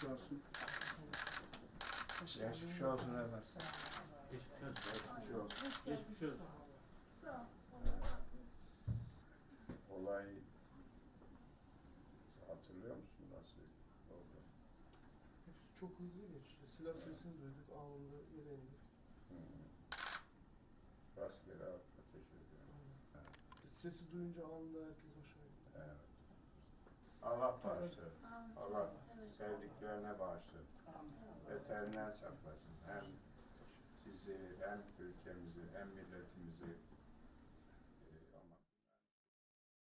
Geçmiş olsun efendim. Geçmiş olsun. Geçmiş olsun. Geçmiş olsun. Sağ ol. Olay hatırlıyor musun nasıl oldu? Hepsi çok hızlı geçti. Silah sesini duyduk, anında yere indik. Rastgele ateş ediyor. Biz Sesi duyunca anında herkes aşağı indi. Evet. Allah bağışlasın. Allah Evet. Sevdiklerine bağışlasın. Beterinden saklasın. Hem sizi, hem ülkemizi, hem milletimizi